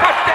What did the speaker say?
Parte